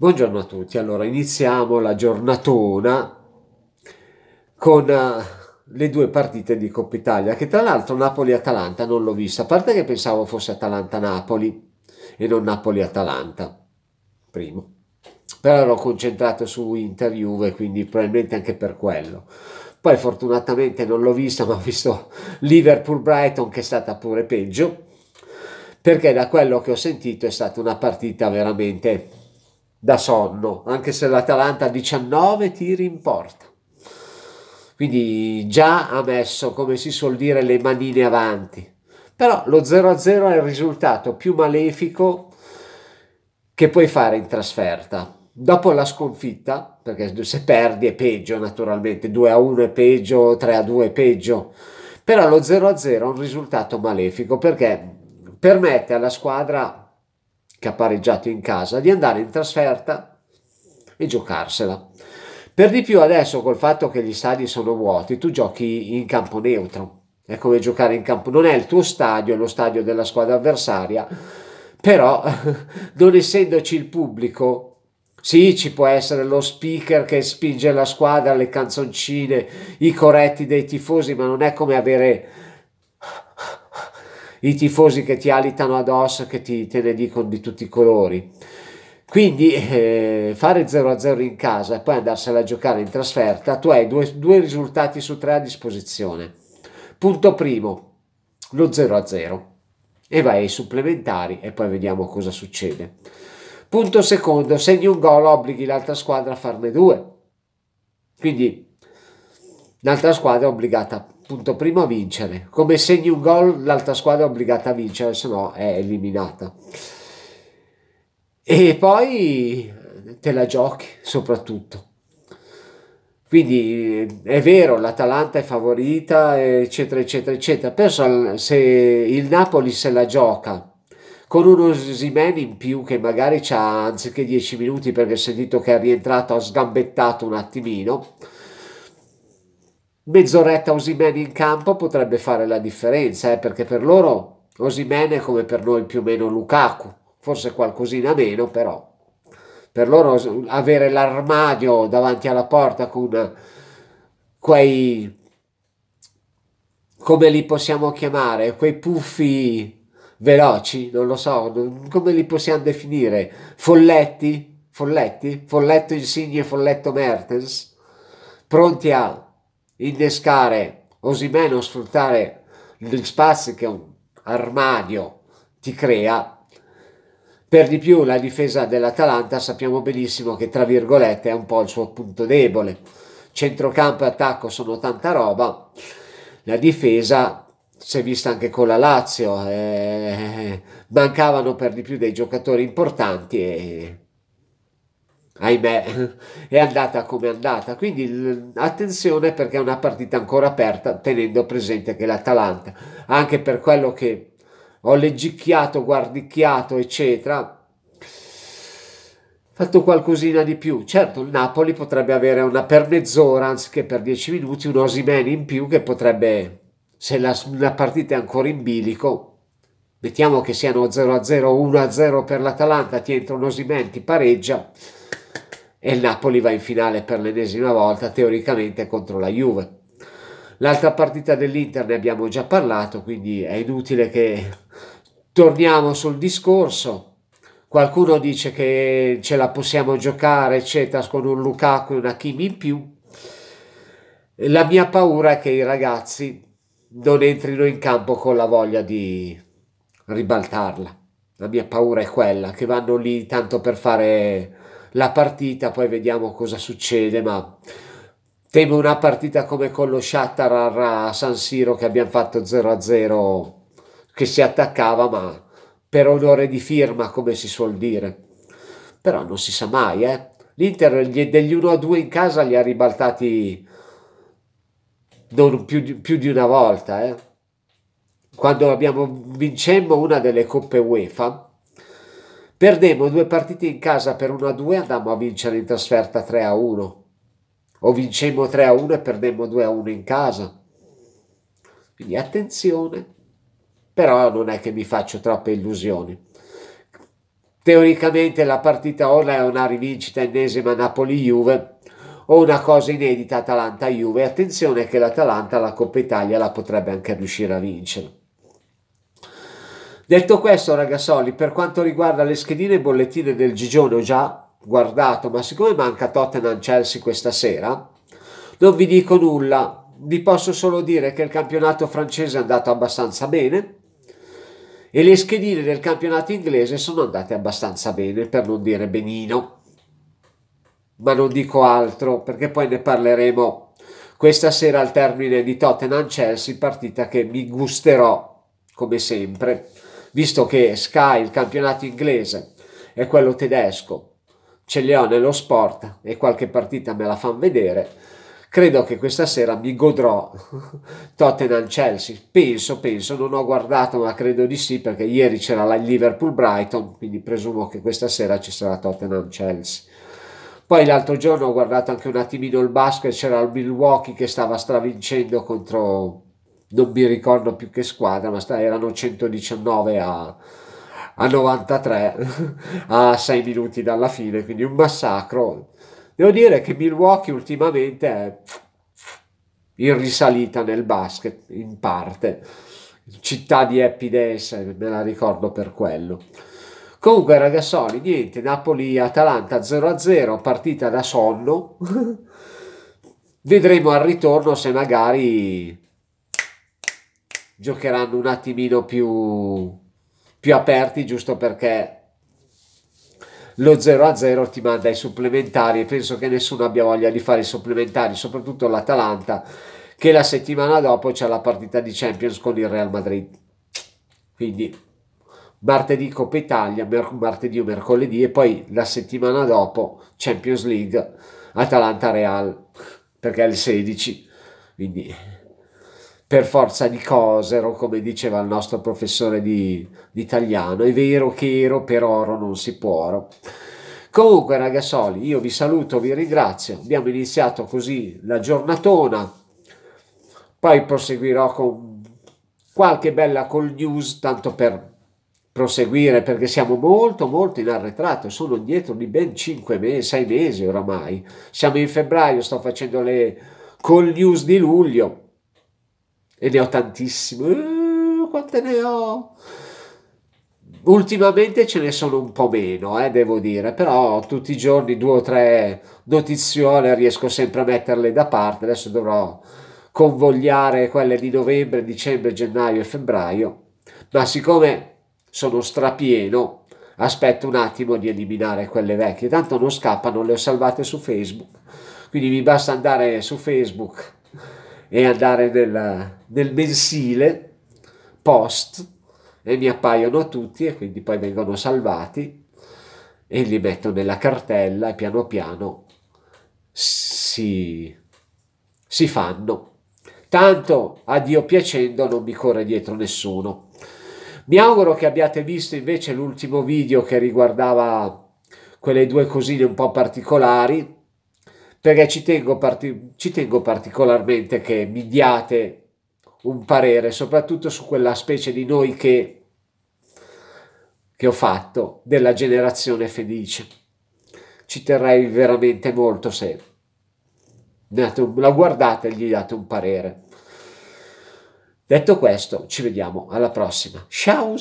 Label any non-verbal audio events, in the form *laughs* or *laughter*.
Buongiorno a tutti, allora iniziamo la giornatona con uh, le due partite di Coppa Italia, che tra l'altro Napoli-Atalanta non l'ho vista, a parte che pensavo fosse Atalanta-Napoli e non Napoli-Atalanta, primo. Però ero concentrato su Inter-Juve, quindi probabilmente anche per quello. Poi fortunatamente non l'ho vista, *laughs* ma ho visto Liverpool-Brighton che è stata pure peggio, perché da quello che ho sentito è stata una partita veramente da sonno, anche se l'Atalanta ha 19 tiri in porta. Quindi già ha messo, come si suol dire, le manine avanti. Però lo 0-0 è il risultato più malefico che puoi fare in trasferta. Dopo la sconfitta, perché se perdi è peggio naturalmente, 2-1 è peggio, 3-2 è peggio, però lo 0-0 è un risultato malefico perché permette alla squadra che ha pareggiato in casa, di andare in trasferta e giocarsela. Per di più adesso col fatto che gli stadi sono vuoti, tu giochi in campo neutro. È come giocare in campo, non è il tuo stadio, è lo stadio della squadra avversaria, però *laughs* non essendoci il pubblico, sì, ci può essere lo speaker che spinge la squadra, le canzoncine, i corretti dei tifosi, ma non è come avere i tifosi che ti alitano addosso, che ti, te ne dicono di tutti i colori. Quindi eh, fare 0-0 in casa e poi andarsela a giocare in trasferta, tu hai due, due risultati su tre a disposizione. Punto primo, lo 0-0 e vai ai supplementari e poi vediamo cosa succede. Punto secondo, segni un gol, obblighi l'altra squadra a farne due. Quindi l'altra squadra è obbligata punto primo a vincere. Come segni un gol, l'altra squadra è obbligata a vincere, se no è eliminata. E poi te la giochi soprattutto. Quindi è vero, l'Atalanta è favorita, eccetera, eccetera, eccetera. Però se il Napoli se la gioca con uno Simeni in più che magari ha anziché 10 minuti perché ho sentito che è rientrato, ha sgambettato un attimino, mezz'oretta Osimene in campo potrebbe fare la differenza, eh, perché per loro Osimene è come per noi più o meno Lukaku, forse qualcosina meno, però per loro avere l'armadio davanti alla porta con quei come li possiamo chiamare, quei puffi veloci, non lo so, come li possiamo definire, folletti, folletti, folletto Insigne, folletto Mertens, pronti a innescare Osimeno, sfruttare gli spazi che un armadio ti crea. Per di più la difesa dell'Atalanta sappiamo benissimo che tra virgolette è un po' il suo punto debole. Centrocampo e attacco sono tanta roba. La difesa si è vista anche con la Lazio, eh, mancavano per di più dei giocatori importanti e ahimè, è andata come è andata. Quindi attenzione perché è una partita ancora aperta, tenendo presente che l'Atalanta, anche per quello che ho leggicchiato, guardicchiato, eccetera, fatto qualcosina di più. Certo, il Napoli potrebbe avere una per mezz'ora, anziché per dieci minuti, un Osimeni in più che potrebbe, se la, la partita è ancora in bilico, mettiamo che siano 0-0, 1-0 per l'Atalanta, ti entra un Osimeni, ti pareggia, e il Napoli va in finale per l'ennesima volta teoricamente contro la Juve. L'altra partita dell'Inter ne abbiamo già parlato, quindi è inutile che torniamo sul discorso. Qualcuno dice che ce la possiamo giocare, eccetera, con un Lukaku e una Kimi in più. La mia paura è che i ragazzi non entrino in campo con la voglia di ribaltarla. La mia paura è quella, che vanno lì tanto per fare la partita, poi vediamo cosa succede, ma temo una partita come con lo Shakhtar a San Siro che abbiamo fatto 0-0 che si attaccava, ma per onore di firma, come si suol dire. Però non si sa mai, eh. L'Inter degli 1-2 in casa li ha ribaltati non più più di una volta, eh. Quando abbiamo vincemmo una delle coppe UEFA, Perdemmo due partite in casa per 1-2 andammo a vincere in trasferta 3-1. O vincemmo 3-1 e perdemmo 2-1 in casa. Quindi attenzione. Però non è che mi faccio troppe illusioni. teoricamente la partita ora è una rivincita ennesima Napoli-Juve o una cosa inedita Atalanta-Juve. Attenzione che l'Atalanta la Coppa Italia la potrebbe anche riuscire a vincere. Detto questo, ragazzoli, per quanto riguarda le schedine e bollettine del Gigione ho già guardato, ma siccome manca Tottenham-Chelsea questa sera, non vi dico nulla. Vi posso solo dire che il campionato francese è andato abbastanza bene e le schedine del campionato inglese sono andate abbastanza bene, per non dire benino. Ma non dico altro perché poi ne parleremo questa sera al termine di Tottenham-Chelsea, partita che mi gusterò come sempre visto che Sky, il campionato inglese, e quello tedesco, ce li ho nello sport e qualche partita me la fanno vedere, credo che questa sera mi godrò *laughs* Tottenham-Chelsea. Penso, penso, non ho guardato, ma credo di sì, perché ieri c'era la Liverpool-Brighton, quindi presumo che questa sera ci sarà Tottenham-Chelsea. Poi l'altro giorno ho guardato anche un attimino il basket, c'era il Milwaukee che stava stravincendo contro non mi ricordo più che squadra, ma erano 119 a, a 93 *laughs* a 6 minuti dalla fine, quindi un massacro. Devo dire che Milwaukee ultimamente è in risalita nel basket, in parte. Città di Happy Days, me la ricordo per quello. Comunque ragazzoli, niente, Napoli-Atalanta 0-0, partita da sonno. *laughs* Vedremo al ritorno se magari giocheranno un attimino più, più aperti giusto perché lo 0-0 ti manda ai supplementari e penso che nessuno abbia voglia di fare i supplementari, soprattutto l'Atalanta che la settimana dopo c'è la partita di Champions con il Real Madrid. Quindi martedì Coppa Italia, martedì o mercoledì e poi la settimana dopo Champions League Atalanta-Real perché è il 16. Quindi per forza di cosero, come diceva il nostro professore di, di italiano, è vero che ero per oro non si può. Comunque ragazzoli, io vi saluto, vi ringrazio, abbiamo iniziato così la giornatona, poi proseguirò con qualche bella call news, tanto per proseguire perché siamo molto molto in arretrato, sono dietro di ben 5 mesi, 6 mesi oramai, siamo in febbraio, sto facendo le call news di luglio, e ne ho tantissime. Uh, quante ne ho? Ultimamente ce ne sono un po' meno, eh, devo dire, però tutti i giorni due o tre notizione riesco sempre a metterle da parte. Adesso dovrò convogliare quelle di novembre, dicembre, gennaio e febbraio, ma siccome sono strapieno, aspetto un attimo di eliminare quelle vecchie, tanto non scappano, le ho salvate su Facebook, quindi mi basta andare su Facebook e andare nel, nel mensile post e mi appaiono tutti e quindi poi vengono salvati e li metto nella cartella e piano piano si, si fanno. Tanto a Dio piacendo non mi corre dietro nessuno. Mi auguro che abbiate visto invece l'ultimo video che riguardava quelle due cosine un po' particolari perché ci tengo, parti- ci tengo particolarmente che mi diate un parere, soprattutto su quella specie di noi che, che ho fatto, della generazione felice. Ci terrei veramente molto se la guardate e gli date un parere. Detto questo, ci vediamo alla prossima. Ciao!